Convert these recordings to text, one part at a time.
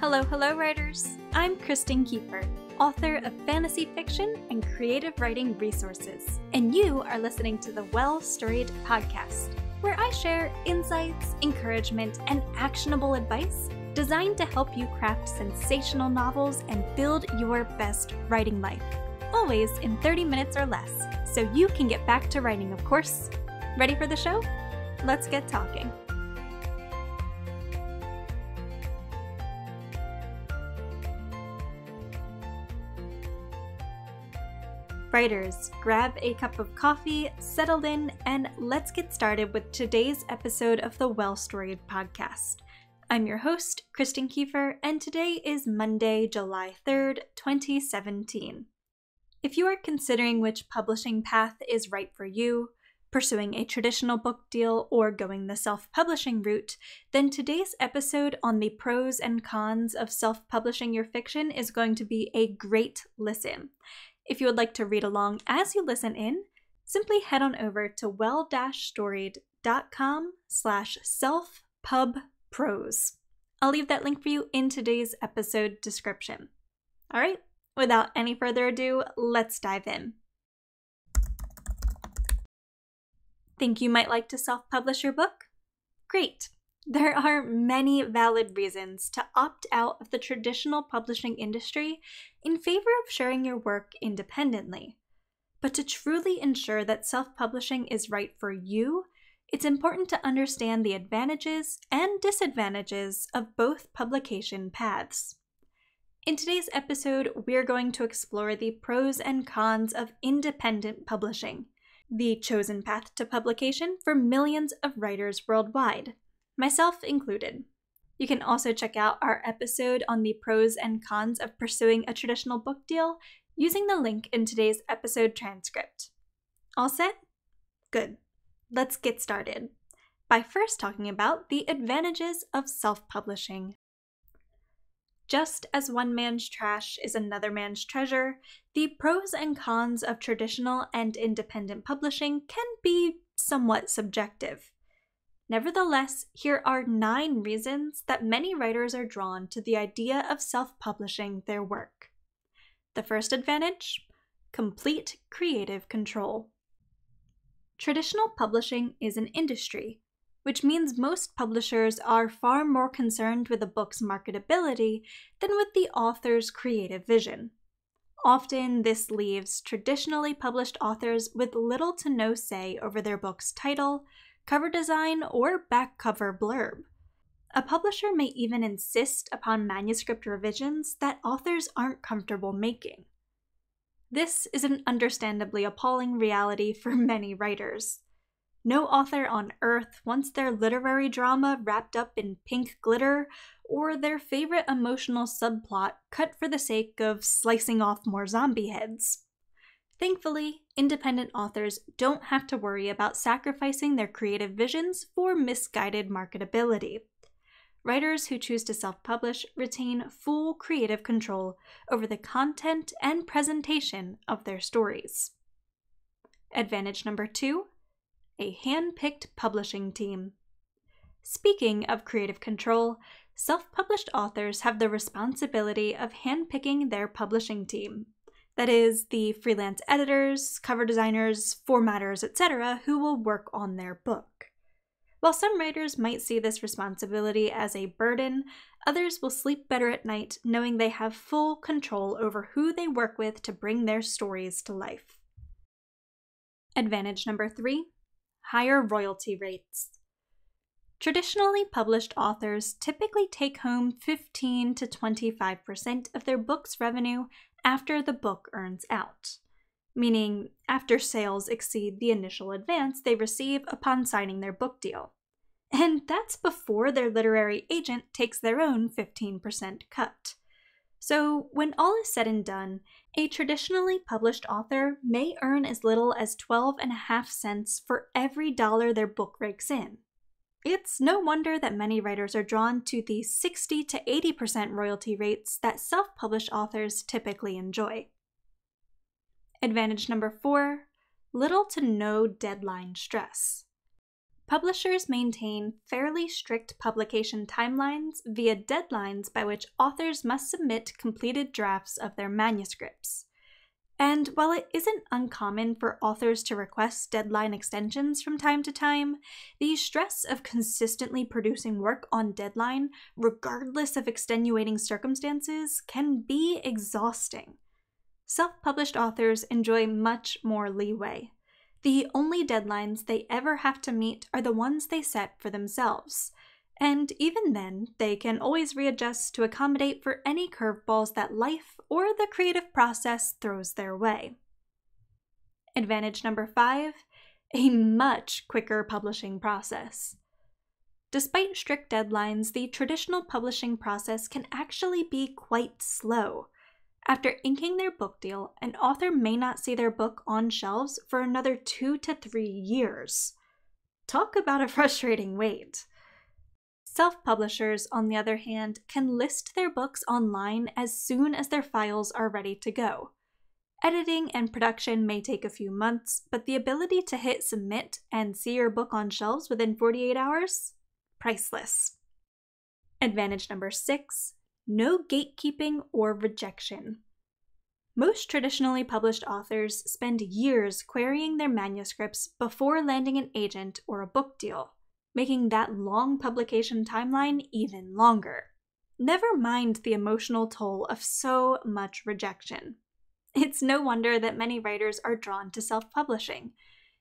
Hello, hello, writers! I'm Kristen Kieffer, author of fantasy fiction and creative writing resources, and you are listening to the Well Storied podcast, where I share insights, encouragement, and actionable advice designed to help you craft sensational novels and build your best writing life, always in 30 minutes or less, so you can get back to writing, of course. Ready for the show? Let's get talking. Writers, grab a cup of coffee, settle in, and let's get started with today's episode of the Well Storied podcast. I'm your host, Kristen Kieffer, and today is Monday, July 3rd, 2017. If you are considering which publishing path is right for you, pursuing a traditional book deal, or going the self publishing route, then today's episode on the pros and cons of self publishing your fiction is going to be a great listen. If you would like to read along as you listen in, simply head on over to well-storied.com slash self-pub-pros. I'll leave that link for you in today's episode description. All right, without any further ado, let's dive in. Think you might like to self publish your book? Great! There are many valid reasons to opt out of the traditional publishing industry in favor of sharing your work independently. But to truly ensure that self publishing is right for you, it's important to understand the advantages and disadvantages of both publication paths. In today's episode, we're going to explore the pros and cons of independent publishing, the chosen path to publication for millions of writers worldwide myself included. You can also check out our episode on the pros and cons of pursuing a traditional book deal using the link in today's episode transcript. All set? Good. Let's get started by first talking about the advantages of self publishing. Just as one man's trash is another man's treasure, the pros and cons of traditional and independent publishing can be somewhat subjective. Nevertheless, here are nine reasons that many writers are drawn to the idea of self publishing their work. The first advantage complete creative control. Traditional publishing is an industry, which means most publishers are far more concerned with a book's marketability than with the author's creative vision. Often, this leaves traditionally published authors with little to no say over their book's title, cover design, or back cover blurb. A publisher may even insist upon manuscript revisions that authors aren't comfortable making. This is an understandably appalling reality for many writers. No author on earth wants their literary drama wrapped up in pink glitter or their favorite emotional subplot cut for the sake of slicing off more zombie heads. Thankfully, independent authors don't have to worry about sacrificing their creative visions for misguided marketability. Writers who choose to self publish retain full creative control over the content and presentation of their stories. Advantage number two a hand picked publishing team. Speaking of creative control, self published authors have the responsibility of handpicking their publishing team that is, the freelance editors, cover designers, formatters, etc., who will work on their book. While some writers might see this responsibility as a burden, others will sleep better at night knowing they have full control over who they work with to bring their stories to life. Advantage number three higher royalty rates. Traditionally published authors typically take home 15 to 25% of their book's revenue after the book earns out, meaning after sales exceed the initial advance they receive upon signing their book deal. And that's before their literary agent takes their own 15% cut. So, when all is said and done, a traditionally published author may earn as little as 12 and a half cents for every dollar their book rakes in. It's no wonder that many writers are drawn to the 60 to 80% royalty rates that self published authors typically enjoy. Advantage number four little to no deadline stress. publishers maintain fairly strict publication timelines via deadlines by which authors must submit completed drafts of their manuscripts. And while it isn't uncommon for authors to request deadline extensions from time to time, the stress of consistently producing work on deadline, regardless of extenuating circumstances, can be exhausting. Self published authors enjoy much more leeway. The only deadlines they ever have to meet are the ones they set for themselves. And even then, they can always readjust to accommodate for any curveballs that life or the creative process throws their way. Advantage number five a much quicker publishing process. Despite strict deadlines, the traditional publishing process can actually be quite slow. After inking their book deal, an author may not see their book on shelves for another two to three years. Talk about a frustrating wait. Self publishers, on the other hand, can list their books online as soon as their files are ready to go. Editing and production may take a few months, but the ability to hit submit and see your book on shelves within 48 hours? Priceless. Advantage number six no gatekeeping or rejection. Most traditionally published authors spend years querying their manuscripts before landing an agent or a book deal making that long publication timeline even longer. Never mind the emotional toll of so much rejection. It's no wonder that many writers are drawn to self publishing.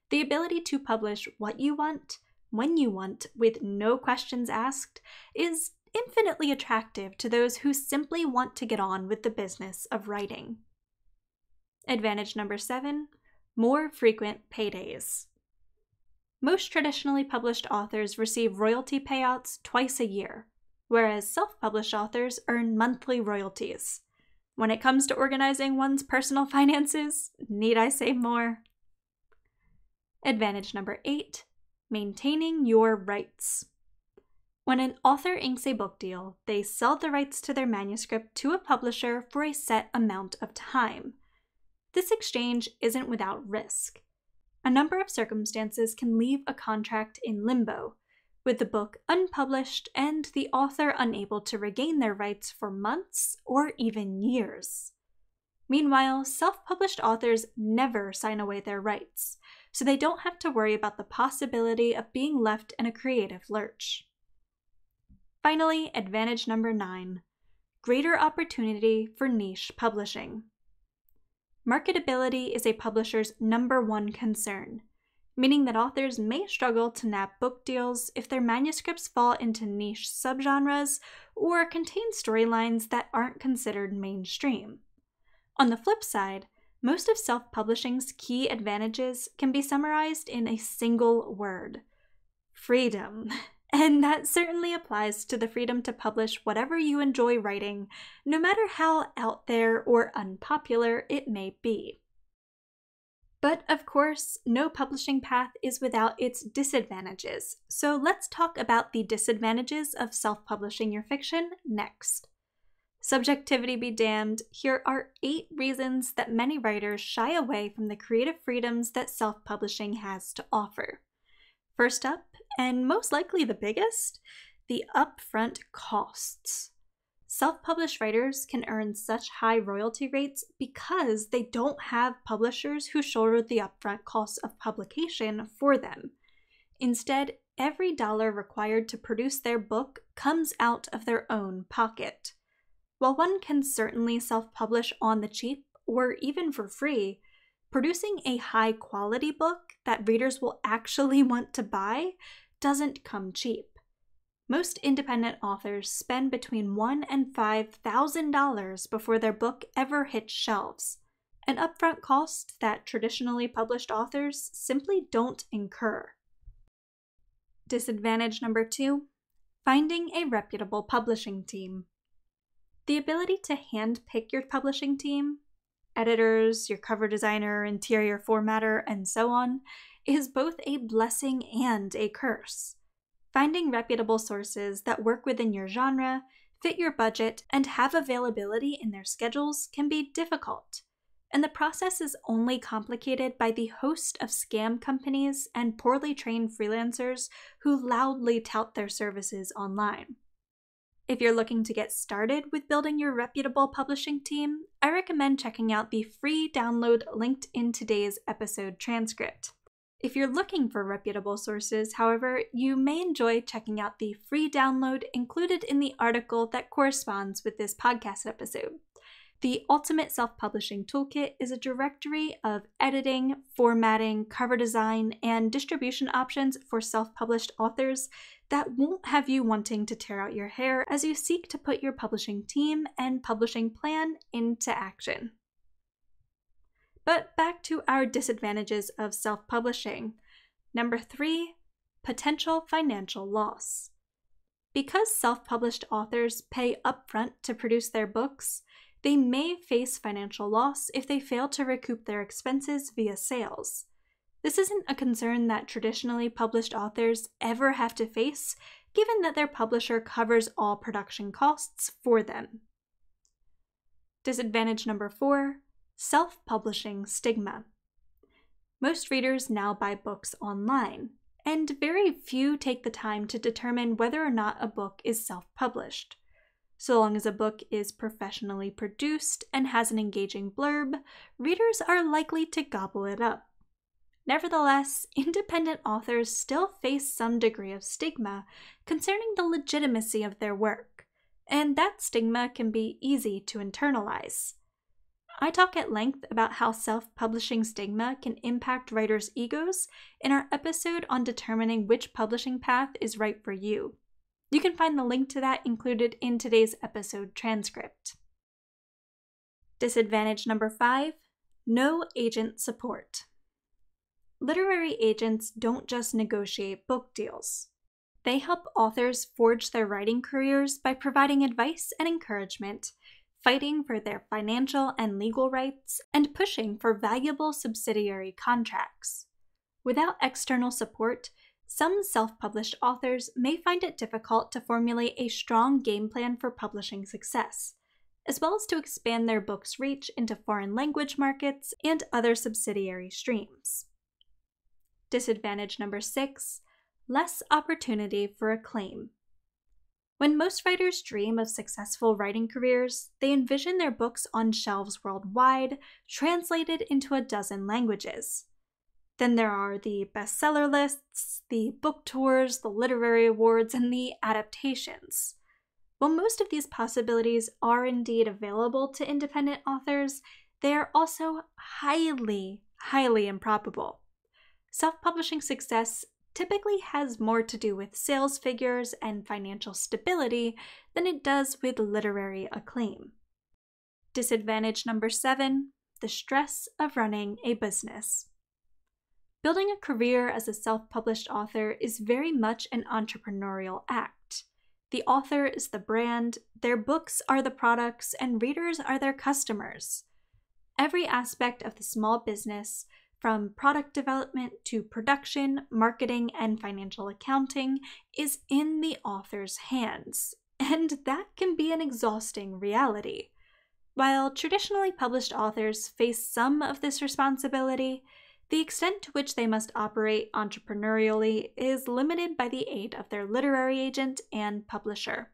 The ability to publish what you want, when you want, with no questions asked, is infinitely attractive to those who simply want to get on with the business of writing. Advantage number seven more frequent paydays. Most traditionally published authors receive royalty payouts twice a year, whereas self published authors earn monthly royalties. When it comes to organizing one's personal finances, need I say more? Advantage number eight maintaining your rights. When an author inks a book deal, they sell the rights to their manuscript to a publisher for a set amount of time. This exchange isn't without risk a number of circumstances can leave a contract in limbo, with the book unpublished and the author unable to regain their rights for months or even years. Meanwhile, self published authors never sign away their rights, so they don't have to worry about the possibility of being left in a creative lurch. Finally, advantage number nine greater opportunity for niche publishing. Marketability is a publisher's number one concern, meaning that authors may struggle to nab book deals if their manuscripts fall into niche subgenres or contain storylines that aren't considered mainstream. On the flip side, most of self publishing's key advantages can be summarized in a single word freedom. And that certainly applies to the freedom to publish whatever you enjoy writing, no matter how out there or unpopular it may be. But of course, no publishing path is without its disadvantages, so let's talk about the disadvantages of self publishing your fiction next. Subjectivity be damned, here are eight reasons that many writers shy away from the creative freedoms that self publishing has to offer. First up, and most likely the biggest, the upfront costs. Self published writers can earn such high royalty rates because they don't have publishers who shoulder the upfront costs of publication for them. Instead, every dollar required to produce their book comes out of their own pocket. While one can certainly self publish on the cheap or even for free, producing a high quality book that readers will actually want to buy doesn't come cheap. Most independent authors spend between one and five thousand dollars before their book ever hits shelves, an upfront cost that traditionally published authors simply don't incur. Disadvantage number two finding a reputable publishing team. The ability to hand pick your publishing team, editors, your cover designer, interior formatter, and so on, is both a blessing and a curse. Finding reputable sources that work within your genre, fit your budget, and have availability in their schedules can be difficult. and the process is only complicated by the host of scam companies and poorly trained freelancers who loudly tout their services online. If you're looking to get started with building your reputable publishing team, I recommend checking out the free download linked in today's episode transcript. If you're looking for reputable sources, however, you may enjoy checking out the free download included in the article that corresponds with this podcast episode. The Ultimate Self Publishing Toolkit is a directory of editing, formatting, cover design, and distribution options for self published authors that won't have you wanting to tear out your hair as you seek to put your publishing team and publishing plan into action. But back to our disadvantages of self publishing. Number three, potential financial loss. Because self published authors pay upfront to produce their books, they may face financial loss if they fail to recoup their expenses via sales. This isn't a concern that traditionally published authors ever have to face, given that their publisher covers all production costs for them. Disadvantage number four self publishing stigma. Most readers now buy books online, and very few take the time to determine whether or not a book is self published. So long as a book is professionally produced and has an engaging blurb, readers are likely to gobble it up. Nevertheless, independent authors still face some degree of stigma concerning the legitimacy of their work, and that stigma can be easy to internalize. I talk at length about how self publishing stigma can impact writers' egos in our episode on determining which publishing path is right for you. You can find the link to that included in today's episode transcript. Disadvantage number five no agent support. Literary agents don't just negotiate book deals. They help authors forge their writing careers by providing advice and encouragement, fighting for their financial and legal rights, and pushing for valuable subsidiary contracts. Without external support, some self published authors may find it difficult to formulate a strong game plan for publishing success, as well as to expand their book's reach into foreign language markets and other subsidiary streams. Disadvantage number six less opportunity for acclaim. When most writers dream of successful writing careers, they envision their books on shelves worldwide, translated into a dozen languages. Then there are the bestseller lists, the book tours, the literary awards, and the adaptations. While most of these possibilities are indeed available to independent authors, they are also highly, highly improbable. Self publishing success typically has more to do with sales figures and financial stability than it does with literary acclaim. Disadvantage number seven the stress of running a business. Building a career as a self published author is very much an entrepreneurial act. The author is the brand, their books are the products, and readers are their customers. Every aspect of the small business, from product development to production, marketing, and financial accounting, is in the author's hands, and that can be an exhausting reality. While traditionally published authors face some of this responsibility, the extent to which they must operate entrepreneurially is limited by the aid of their literary agent and publisher.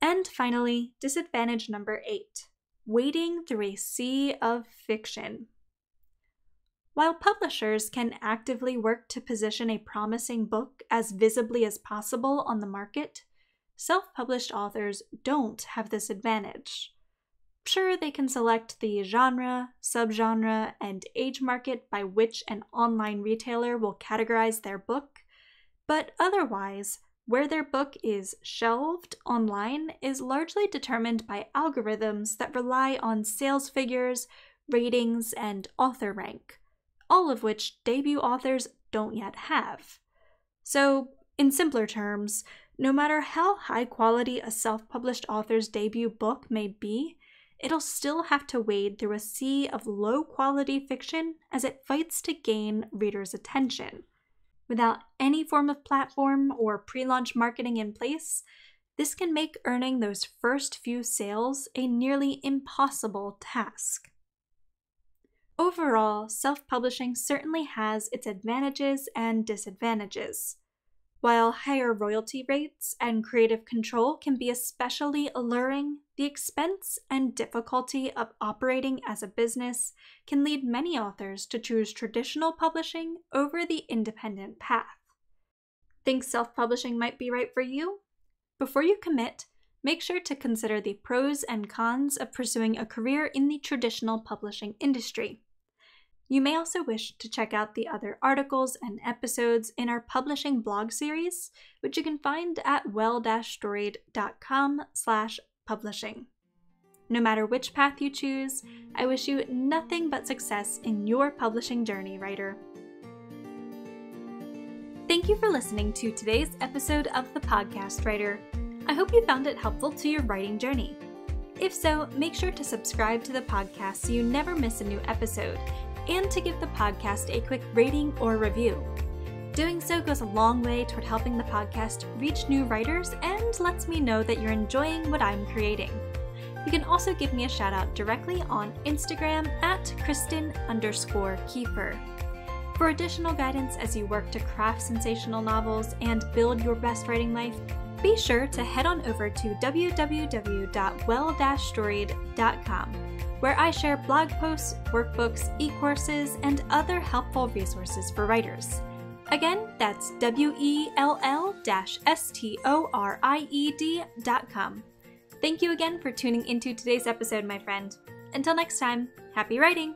And finally, disadvantage number eight wading through a sea of fiction. While publishers can actively work to position a promising book as visibly as possible on the market, self published authors don't have this advantage. Sure, they can select the genre, subgenre, and age market by which an online retailer will categorize their book, but otherwise, where their book is shelved online is largely determined by algorithms that rely on sales figures, ratings, and author rank, all of which debut authors don't yet have. So, in simpler terms, no matter how high quality a self published author's debut book may be, it'll still have to wade through a sea of low quality fiction as it fights to gain readers' attention. Without any form of platform or pre launch marketing in place, this can make earning those first few sales a nearly impossible task. Overall, self publishing certainly has its advantages and disadvantages. While higher royalty rates and creative control can be especially alluring, the expense and difficulty of operating as a business can lead many authors to choose traditional publishing over the independent path. Think self publishing might be right for you? Before you commit, make sure to consider the pros and cons of pursuing a career in the traditional publishing industry. You may also wish to check out the other articles and episodes in our publishing blog series, which you can find at well-storied.com slash publishing. No matter which path you choose, I wish you nothing but success in your publishing journey, writer. Thank you for listening to today's episode of The Podcast Writer. I hope you found it helpful to your writing journey. If so, make sure to subscribe to the podcast so you never miss a new episode and to give the podcast a quick rating or review. Doing so goes a long way toward helping the podcast reach new writers and lets me know that you're enjoying what I'm creating. You can also give me a shout out directly on Instagram at Kristen underscore Kieffer. For additional guidance as you work to craft sensational novels and build your best writing life, be sure to head on over to www.well-storied.com where I share blog posts, workbooks, e courses, and other helpful resources for writers. Again, that's W E L L S T O R I E D.com. Thank you again for tuning into today's episode, my friend. Until next time, happy writing!